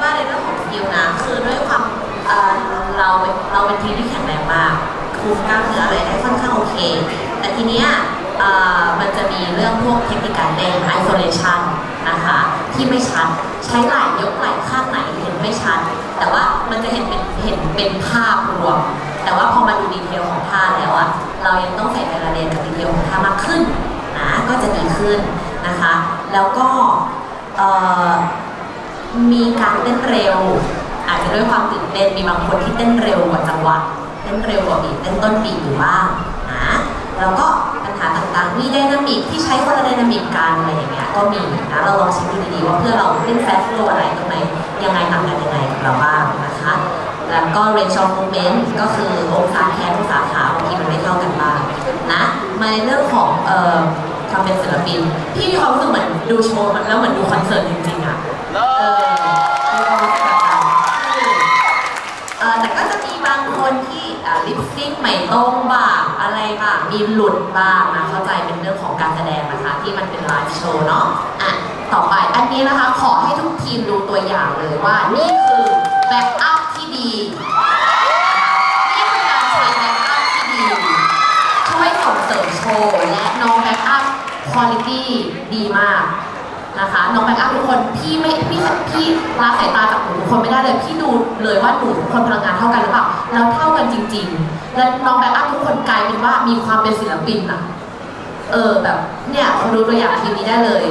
ว่าในเรื่องของ feel นะคือด้วยความเราเราเป็นทีมที่แข็งแรงมากคุมกล้ามเนื้ออะไรได้ค่อนข้างโอเค แต่ทีเนี้ยมันจะมีเรื่องพวกเทคนิคการเต้น isolation นะคะที่ไม่ชัดใช้ไหล่ยกไหล่ข้างไหนเห็นไม่ชัด แต่ว่ามันจะเห็นเป็นเห็นเป็นภาพรวม แต่ว่าพอมาดู detail ของท่าแล้วอะเรายังต้องใส่รายละเอียดกับ detail ของท่ามากขึ้นนะก็จะดีขึ้นนะคะ แล้วก็ มีการเต้นเร็ว อาจจะด้วยความตื่นเต้นมีบางคนที่เต้นเร็วกว่าจังหวะเต้นเร็วกว่าบีเต้นต้นบีอยู่บ้างนะแล้วก็ปัญหาต่างๆ มี dynamic ที่ใช้คนละ dynamic กันอะไรอย่างเงี้ยก็มีนะเราลองเช็คดูดีๆว่าเพื่อเราเล่นแฟชั่นโลอะไรตรงไหนยังไงทำกันยังไงกับเราบ้างนะคะแล้วก็ range of movement ก็คือองศาแขนองศาขาบางทีมันไม่เท่ากันบ้างนะมาในเรื่องของเอ่อความเป็นศิลปินพี่มีความรู้สึกเหมือนดูโชว์แล้วเหมือนดูคอนเสิร์ตจริง บ้างมีหลุดบ้างนะเข้าใจเป็นเรื่องของการแสดงนะคะ ที่มันเป็นไลฟ์โชว์เนาะอะต่อไปอันนี้นะคะขอให้ทุกทีมดูตัวอย่างเลยว่า นี่คือแบ็กอัพที่ดีนี่คือการใช้ backup ที่ดี ช่วยส่งเสริมโชว์ และน้อง backup คุณภาพดีมาก นะคะ น้อง backup ทุกคนพี่ไม่พี่พี่ละสายตาจากหนูทุกคนไม่ได้เลยพี่ดูเลยว่าหนูทุกคนพลังงานเท่ากันหรือเปล่าแล้วเท่ากันจริง ๆ แล้วน้อง backup ทุกคนกลายเป็นว่ามีความเป็นศิลปินอะเออแบบเนี่ยมาดูตัวอย่างทีมนี้ได้เลย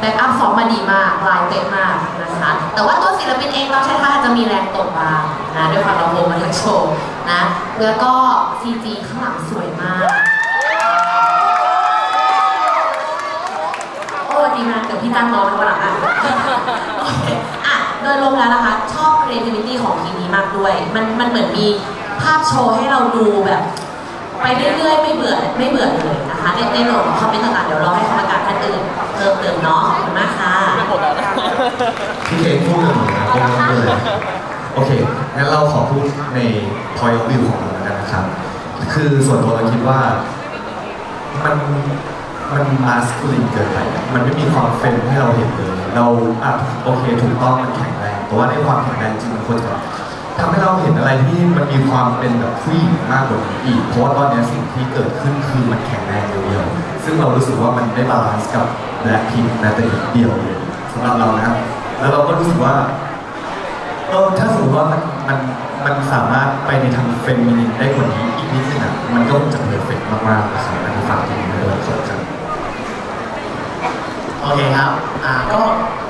backup ซ้อมมาดีมากลายเป๊ะมากนะคะ แต่ว่าตัวศิลปินเองเราใช้ท่าจะมีแรงตกบางนะด้วยความเราโฮมาทั้งโชว์นะ แล้วก็ CG ข้างหลังสวยมาก โอ้ดีมากเดี๋ยวพี่ตั้งรอทั้งวันหลังอะโอเคอะโดยรวมแล้วนะคะ ชอบ creativity ของทีมนี้มากด้วย มันมันเหมือนมีภาพโชว์ให้เราดูแบบ ไปเรื่อยๆ ไม่เบื่อไม่เบื่อเลยนะคะในในโหลดของคอมเมนต์ต่างๆเดี๋ยวรอให้กรรมการท่านอื่นเพิ่มเติมเนาะขอบคุณมากค่ะไม่หมดแล้วนะพี่เคพูดกับหนูนะไม่ต้องเลยโอเคงั้นเราขอพูดใน point of view ของเราแล้วกันนะครับ คือส่วนตัวเราคิดว่ามัน มัน masculine เกินไปมันไม่มีความ femme ให้เราเห็นเลย เราอะโอเคถูกต้องมันแข็งแรงแต่ว่าในความแข็งแรงจริงมันควรจะทำให้เราเห็นอะไรที่มันมีความเป็นแบบผู้หญิงมากกว่านี้อีกเพราะว่าตอนนี้สิ่งที่เกิดขึ้นคือมันแข็งแรงเดียวซึ่งเรารู้สึกว่ามันไม่ balance กับแบล็คพิงค์แต่นิดเดียวเลยสำหรับเรานะแล้วเราก็รู้สึกว่าเออถ้าสมมติว่ามันมันมันสามารถไปในทางเฟมินินได้กว่านี้อีกนิดนึงอะมันก็คงจะเพอร์เฟกต์มากๆนะครับอันนี้ฝากที่นี่ด้วยครับ โอ เคครับอ่าก็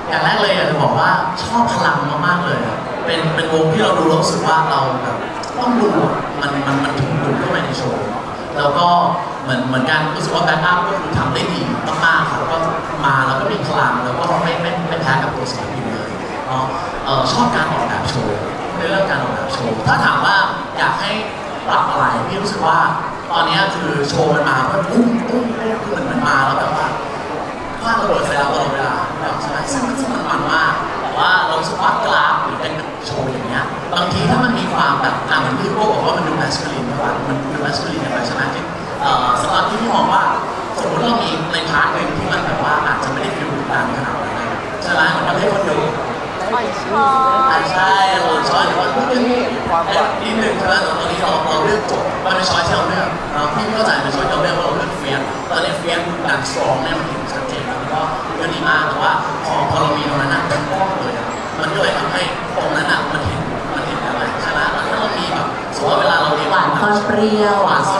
อย่างแรกเลยอยากจะบอกว่าชอบพลังมากๆเลยเป็นเป็นวงที่เราดูแล้วรู้สึกว่าเราแบบต้องดูมันมันมันถึงดูเข้าไปในโชว์แล้วก็เหมือนเหมือนกันรู้สึกว่าแบ็คอัพก็คือทำได้ดีมากๆครับก็มาแล้วก็มีพลังแล้วก็ไม่ไม่ไม่แพ้กับตัวศิลปินเลยเนาะเออชอบการออกแบบโชว์ในเรื่องการออกแบบโชว์ถ้าถามว่าอยากให้ปรับอะไรพี่รู้สึกว่าตอนนี้คือโชว์มันมาเพื่อปุ้มปุ้มปุ้มคือเหมือนมันมาแล้ว สึกว่ากราฟหรือเป็นโชว์อย่างเงี้ยบางทีถ้ามันมีความแบบอะเหมือนที่พวกบอกว่ามันดู masculine ไปมันดู masculine ไปใช่ไหมที่เอ่อสำหรับที่พี่มองว่าสมมติเรามีใน part หนึ่งที่มันแบบว่าอาจจะไม่ได้ feel ตามขนาดนั้นใช่ไหมเหมือนกับให้คนดูอะใช่เรา choice หรือว่านิดนึงนิดนึงใช่ไหมแต่ตอนนี้เราเราเลือกจบมันเป็น choice ที่เราเลือกเราพี่เข้าใจเป็น choice ที่เราเลือกว่าเราเลือก fierce ตอนนี้ fierce and strong เนี่ยมันเห็นชัดเจนแล้วก็ก็ดีมากแต่ว่าพอพอเรามีตรงนั้นนะทั้งกล้องเลยาน